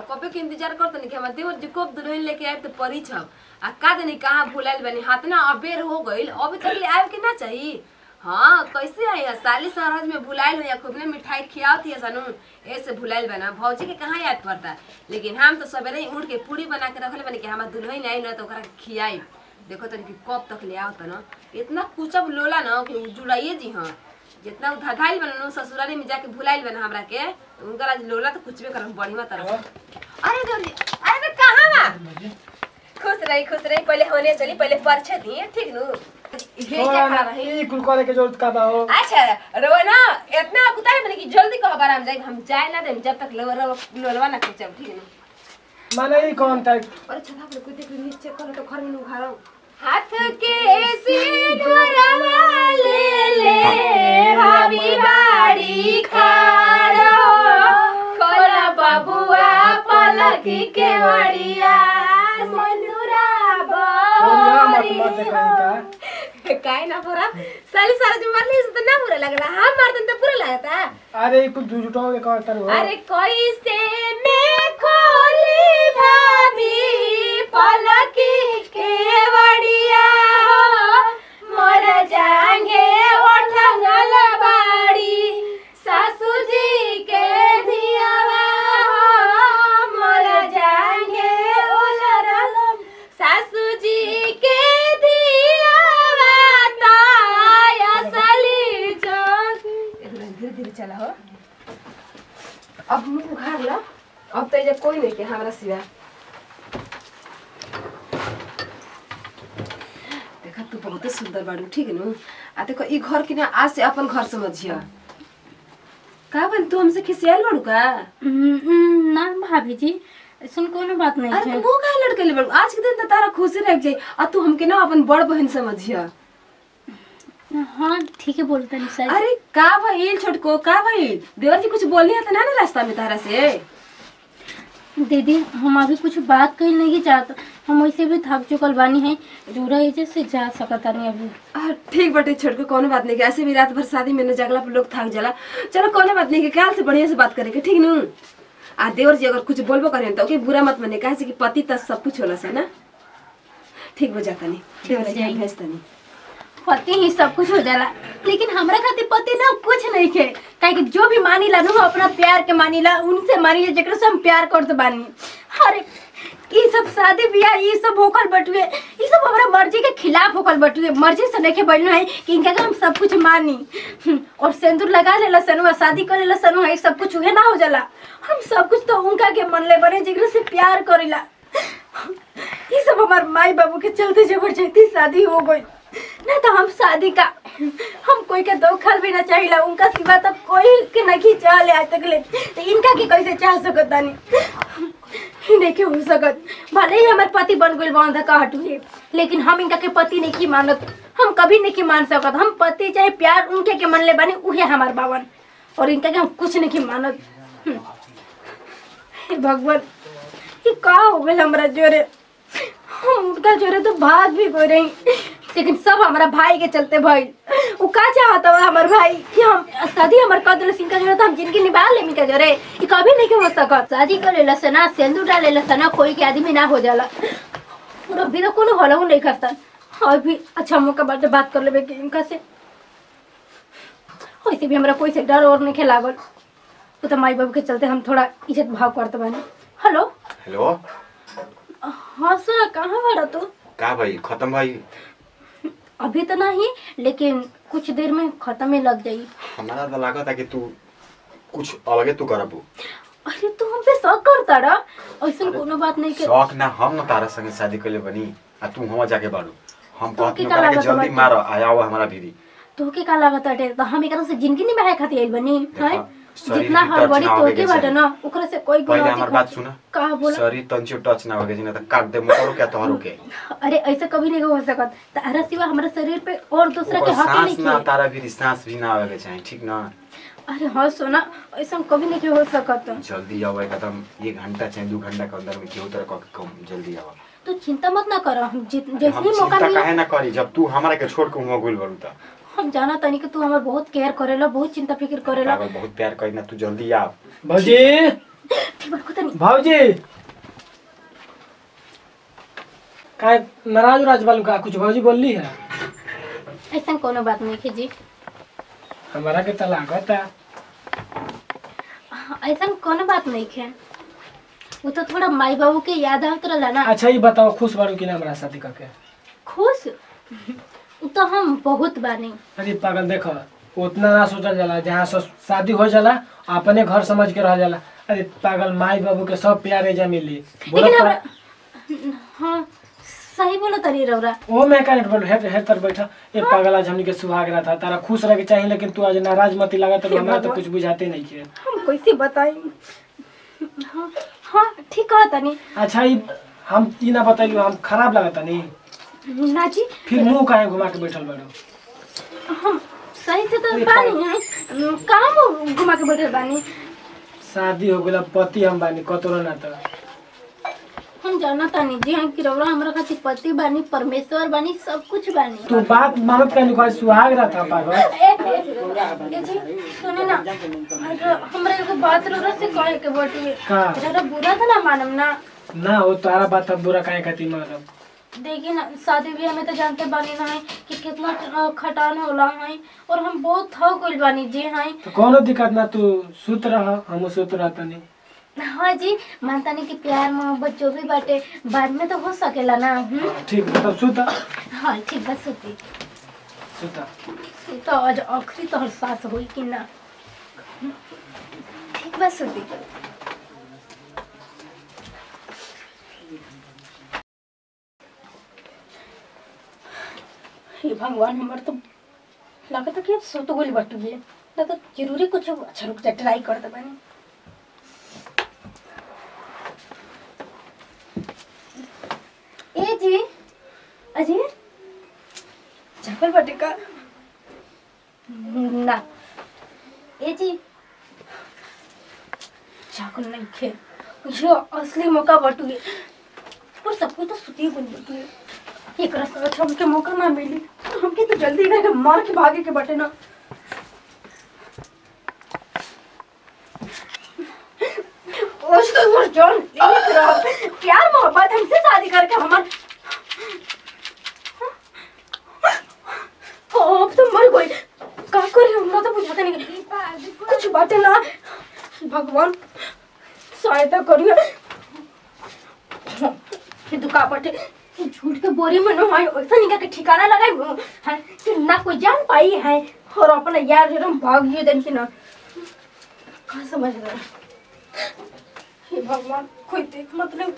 अब कबे के इंतज़ार करत नहीं कि हम देवर जी कब दुल्हन लेके आए तो परी छब आ का जानी कहाँ भुलाइल बनी? हाथ ना अबेर हो गई। अभी तक ले आए के ना चाहिए? हाँ कैसे आई है साली सरहज में भुलाइल हो खूब ने मिठाई खियावत है सनू? ऐसे भुलाइल बना। भौजी के कहाँ याद पड़ता? लेकिन हम तो सवेरे ही उठ के पूरी बना के रखले बनी कि हमार दुल्हन आई ना तो खियाई देखो तनी कि कब तक ले आओ ना। इतना कुचब लोला ना कि जुड़ाइए जी हाँ। जितना धधाइल बना नु, ससुराली में जाके भुलाइल बना हमरा के। तो उनका आज लोला तो कुछ भी करम बढ़िया तरह अरे गौरी अरे बे कहाँ बा खुश रही खुश रही पहले होने चली पहले परिचय दी ठीक नु। हे क्या खड़ा रही ई कुल करे के ज़रूरत का बा हो अच्छा रवा ना इतना कुताई बने कि जल्दी कहो बार हम जाए हम जाए ना दे जब तक लो रो लोलवा ना कुछ ठीक है माने ई कौन टाइप अरे छला पर कुते के नीचे करो तो घर में नु घारो हाथ के सिंदूरवा ले ले भाभी बाड़ी के वड़िया सिंदूरा छोड़िया मत बोरी मत देखा का। काय ना पूरा? साली सारा जो मरली से तो ना हम तो पूरा लगता अरे कुछ झूठो के कर अरे कोई से मैं खोली भाभी पलकी अब मुँह उघार ला। अब तो एजा कोई नहीं के हमरा सिवा। देखा तू बहुत सुंदर बाड़ू ठीक है नु? आ देखो ई घर के ना आज से अपन घर समझिया का बन तू? हमसे खिसियाल बाड़ू का? हम्म, ना भाभी जी ऐसा कोनो बात नहीं अरे तू काहे लड़के ले बाड़ू। आज के दिन तो तारा खुशी रह जाई। आ तू हमके ना अपन बड़ बहन समझिया हाँ ठीक है बोलते नहीं सर। अरे का भइल छोटको का भइल देवर जी कुछ है तो ना ना रास्ता में तारा से? दीदी हम अभी कुछ बात कही नहीं चाहते हम वैसे भी थक चुकल बानी है एजे से जा सकता नहीं अभी। ठीक बटे के कोनो बात नहीं ऐसे भी रात भर शादी में न जगला पर लोग थक जाला। चलो कोनो बात नहीं के से बढ़िया से बात करेंगे ठीक नु? आ देवर जी अगर कुछ बोलबो करें तो ओके बुरा मत माने काहे से कि पति त सब कुछ होला से ना? ठीक हो जाता नहीं। देवर जी भेजता नहीं। पति ही सब कुछ हो जाला। लेकिन हमरा खातिर पति ना कुछ नहीं के काहे कि जो भी मानीला नु अपना प्यार के मानीला उनसे मानीला जेकरा से हम प्यार करते बानी। अरे ई सब शादी ब्याह ई सब होकल बटुए ई सब हमरा मर्ज़ी के खिलाफ होकल बटुए। मर्ज़ी से नहीं बनना है कि इनका हम सब कुछ मानी। हम्म, और सिंदूर लगा लेला सनुआ शादी कर लेला सनुआ ई सब कुछ उहे ना हो जाला। हम सब कुछ तो उनका के मन ले बने जेकरा से प्यार करेला। ये सब हमारे माई बाबू के चलते ज़बरदस्ती शादी हो गई। ना तो हम शादी का, हम कोई के धोखा भी ना चाहिए उनका सिवा तो कोई के नहीं चाह ले आज तक ले। तो इनका के कैसे चाह सकत ही नहीं हो सकत। भले ही हमारे पति बन गइल बांधा का हटुए लेकिन हम इनका के पति नहीं की मानत। हम कभी नहीं की मान सकत। हम पति चाहे प्यार उनके के मन ले बने, उहे हमार बावन। और इनका के हम कुछ नहीं की मानत। हम्म। भगवान ये का हो गइल हमरा जोरे? हम उनका जोरे तो भाग भी गई रही। लेकिन सब हमारा भाई के चलते भाई। वो का चाहता हुआ हमार भाई? कि हम शादी हमार कर दिल सिंह का जोरे तो हम ज़िंदगी निभा ले मिका जोरे। ये कभी नहीं हो सकत शादी कर लेला सना सिंदूर डाल लेला सना कोई के आदमी ना हो जाला। और अभी तो कोनो हलऊ नहीं करता। अभी अच्छा मौका बाटे बात कर लेबे कि इनका से। वैसे भी हमरा कोई से डर और नहीं लागल वो तो माई बाबू के चलते हम थोड़ा इज़्ज़त भाव करते बानी। हेलो? हेलो? हाँ सुना कहाँ बड़ा तू? का भाई? खत्म भाई? अभी तो नहीं लेकिन कुछ देर में खत्म ही लग जाई हमारा तो लागत है कि तू कुछ अलगे तू करबू। अरे तू हम पे शक करता रा ऐसा कोनो बात नहीं के शौक ना हम न तारा संगे शादी कइले बनी आ तू हम जाके बाड़ू। हम तो कहत की न का के जल्दी? मार आयाओ हमारा भीरी तोहके का लागत अटे तो हम एकरा से ज़िंदगी निभाए खातिर आइल बनी देखा, हैं? जितना हड़बड़ी ना होवे तोहके के। बाटे ना ओकरा से कोई पहले गुना हमार बात सुना। का बोला? शरीर तंचियो टच ना होगे जिना त काट दे मोरो क्या तोहरो के। अरे ऐसा कभी नहीं हो सकत। तारा सिवा हमारे शरीर पे और दूसरा के हक नहीं ना तारा भी सांस भी ना आवे चाही ठीक ना? अरे हाँ सोना। ऐसा कभी नहीं हो सकत। जल्दी आओ एकदम एक घंटा चाहे दो घंटा के अंदर में केहू तरह का कम जल्दी आओ। तू चिंता मत ना करो। जैसे ही मौका चिंता मिले काहे ना करी जब तू हमारा के छोड़ के हुआ गुल बरू त हम जाना तनी कि तू हमार बहुत केयर करेला बहुत चिंता फ़िक्र करेला। पागल बहुत प्यार करी ना तू जल्दी आ। भौजी नहीं। भाऊजी। काय नाराज़ उराज बालू का कुछ भाऊजी बोलली है? ऐसा कोनो बात नहीं है जी। हमारा के तलाक होता ऐसा कोनो बात नहीं है वो तो थोड़ा माई बाबू के याद आवत रहला ना अच्छा ये बताओ खुश बारू कि ना हमारा शादी करके? खुश? तो हम बहुत बानी। अरे पागल देखो उतना ना सोचल जाला जहाँ शादी हो जाला अपने घर समझ के रह जाला। अरे पागल माई बाबू के सब प्यार एजा मिली। लेकिन हाँ सही बोलो तरी रौरा। ओ मैं का बोल तर बैठा। ये पागल आज हमनी के सुहाग रहा था। तारा खुश रह के चाहिए लेकिन तू आज नाराज़ मत लगा तो हमरा तो कुछ बुझाते नहीं के हम कैसे बताई? हाँ हाँ ठीक कहा तनी अच्छा हम बताइयो हम खराब लगता नहीं ना जी फिर मुंह काहे घुमा के बैठल बाड़ो? हम सही से तो बानी। मुँह घुमा के बैठल बानी? शादी हो गेला पति हम बानी कतरो ना तो। हम जाना तानी जी हाँ कि रौरा हमरा खातिर पति बानी परमेश्वर बानी सब कुछ बानी। तू बात मानत का निकाल सुहाग रहा था पागल। सुने ना हमरा एगो बात रौरा से कहे के बटुए रौरा बुरा तो ना मानम ना? ना हो तारा बात बुरा काहे खातिर मारब देखिए ना शादी ब्याह में तो जानते बानी ना है कि कितना खटान होला है और हम बहुत थक गइल बानी जी हैं। तो कोनो दिक्कत ना तू सुत रह हम सुत रहता नहीं। हाँ जी मानता नहीं कि प्यार मोहब्बत जो भी बाटे बाद में तो हो सकेला ना? ठीक है तब सुत। हाँ ठीक बस सुती। सुता। तो आज आखिरी तोहर सास होई कि ना? ठीक बस सुती। हे भगवान हमर तो लगता है कि अब सुत गोली बटू है ना तो ज़रूरी कुछ अच्छा रुक जा ट्राई कर दे बनी। ए जी अजय चप्पल बटे ना। ए जी, चाकू नहीं खे जो असली मौका और सब कोई तो सुती बन बटुए एक रास्ता अच्छा हमके मौका ना मिली हमके तो जल्दी करके मार के भागे के बटे ना तो जॉन प्यार मोहब्बत हमसे शादी करके हमार अब तो मर गई का करे हमरा तो बुझाते नहीं कुछ बातें ना भगवान सहायता करिए दुका बटे झूठ के बोरी में ऐसा निका के ठिकाना लगाई हूँ ना कोई जान पाई है, और अपना यार हम भाग गए दिन की ना। कहाँ समझ रहा भगवान, कोई देख मतलब